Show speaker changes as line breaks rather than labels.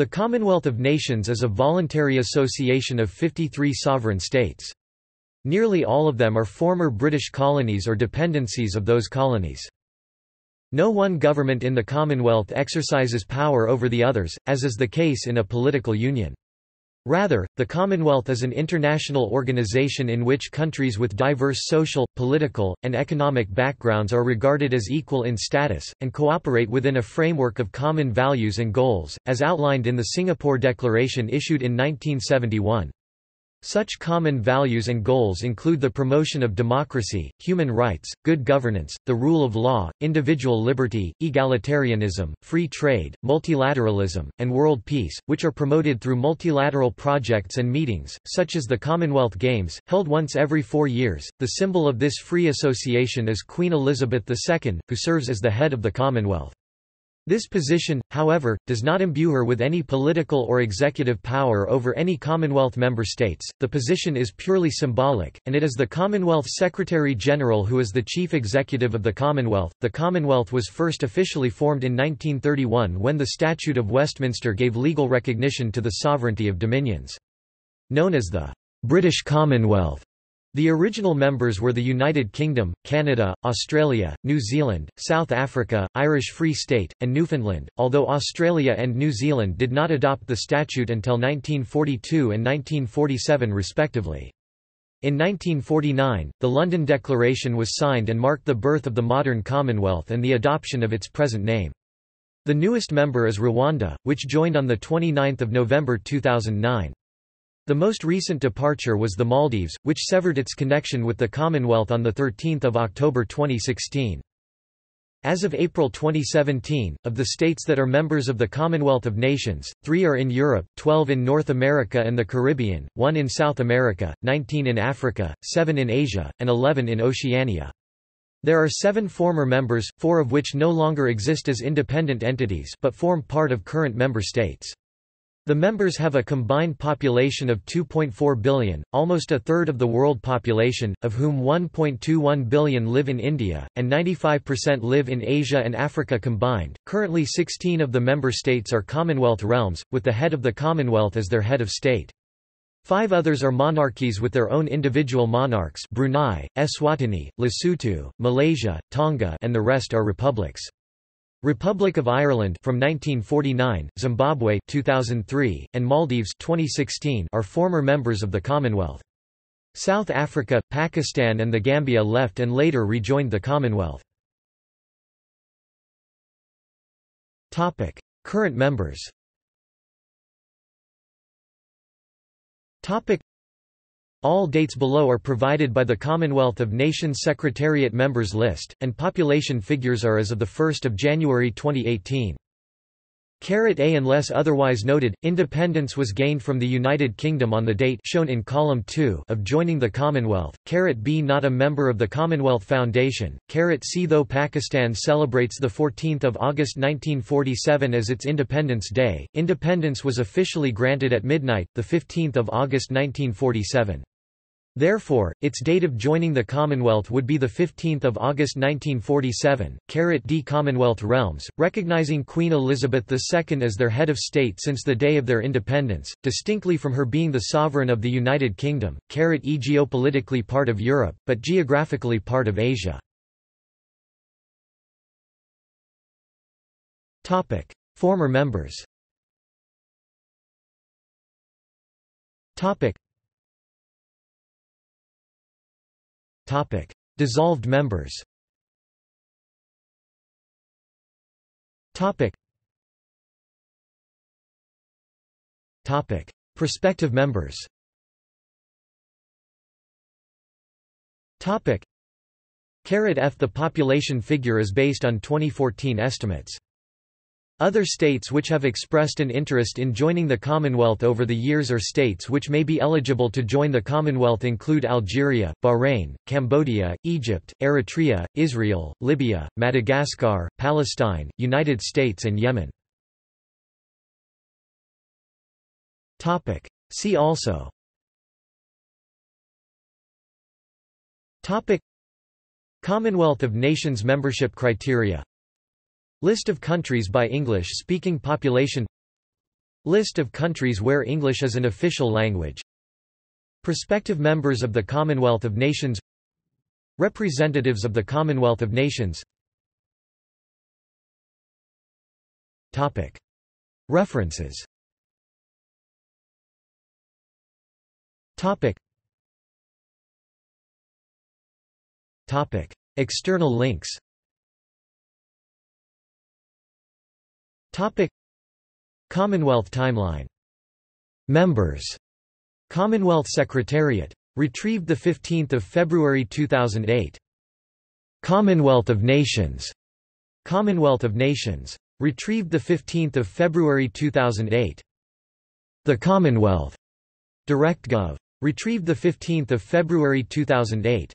The Commonwealth of Nations is a voluntary association of 53 sovereign states. Nearly all of them are former British colonies or dependencies of those colonies. No one government in the Commonwealth exercises power over the others, as is the case in a political union. Rather, the Commonwealth is an international organization in which countries with diverse social, political, and economic backgrounds are regarded as equal in status, and cooperate within a framework of common values and goals, as outlined in the Singapore Declaration issued in 1971. Such common values and goals include the promotion of democracy, human rights, good governance, the rule of law, individual liberty, egalitarianism, free trade, multilateralism, and world peace, which are promoted through multilateral projects and meetings, such as the Commonwealth Games, held once every four years. The symbol of this free association is Queen Elizabeth II, who serves as the head of the Commonwealth. This position, however, does not imbue her with any political or executive power over any Commonwealth member states. The position is purely symbolic, and it is the Commonwealth Secretary General who is the chief executive of the Commonwealth. The Commonwealth was first officially formed in 1931 when the Statute of Westminster gave legal recognition to the sovereignty of dominions. Known as the British Commonwealth, the original members were the United Kingdom, Canada, Australia, New Zealand, South Africa, Irish Free State, and Newfoundland, although Australia and New Zealand did not adopt the statute until 1942 and 1947 respectively. In 1949, the London Declaration was signed and marked the birth of the modern Commonwealth and the adoption of its present name. The newest member is Rwanda, which joined on 29 November 2009. The most recent departure was the Maldives, which severed its connection with the Commonwealth on 13 October 2016. As of April 2017, of the states that are members of the Commonwealth of Nations, three are in Europe, 12 in North America and the Caribbean, one in South America, 19 in Africa, 7 in Asia, and 11 in Oceania. There are seven former members, four of which no longer exist as independent entities but form part of current member states. The members have a combined population of 2.4 billion, almost a third of the world population, of whom 1.21 billion live in India, and 95% live in Asia and Africa combined. Currently 16 of the member states are Commonwealth realms, with the head of the Commonwealth as their head of state. Five others are monarchies with their own individual monarchs Brunei, Eswatini, Lesotho, Malaysia, Tonga and the rest are republics. Republic of Ireland from 1949, Zimbabwe 2003, and Maldives 2016 are former members of the Commonwealth. South Africa, Pakistan and the Gambia left and later rejoined the Commonwealth. Topic: Current members. Topic: all dates below are provided by the Commonwealth of Nations Secretariat members list, and population figures are as of 1 January 2018. Caret A Unless otherwise noted, independence was gained from the United Kingdom on the date shown in column 2 of joining the Commonwealth. Caret B Not a member of the Commonwealth Foundation. Caret C Though Pakistan celebrates 14 August 1947 as its Independence Day, independence was officially granted at midnight, 15 August 1947. Therefore, its date of joining the Commonwealth would be 15 August 1947. D Commonwealth realms, recognizing Queen Elizabeth II as their head of state since the day of their independence, distinctly from her being the sovereign of the United Kingdom, e geopolitically part of Europe, but geographically part of Asia. Former members Topic: Dissolved members. Topic. Topic: Prospective members. Topic. Caret F The population figure is based on 2014 estimates. Other states which have expressed an interest in joining the Commonwealth over the years or states which may be eligible to join the Commonwealth include Algeria, Bahrain, Cambodia, Egypt, Eritrea, Israel, Libya, Madagascar, Palestine, United States and Yemen. See also. Commonwealth of Nations membership criteria List of countries by English-speaking population List of countries where English is an official language Prospective members of the Commonwealth of Nations Representatives of the Commonwealth of Nations Topic. References Topic. Topic. External links Topic. Commonwealth timeline Members Commonwealth Secretariat. Retrieved 15 February 2008. Commonwealth of Nations. Commonwealth of Nations. Retrieved 15 February 2008. The Commonwealth. DirectGov. Retrieved 15 February 2008.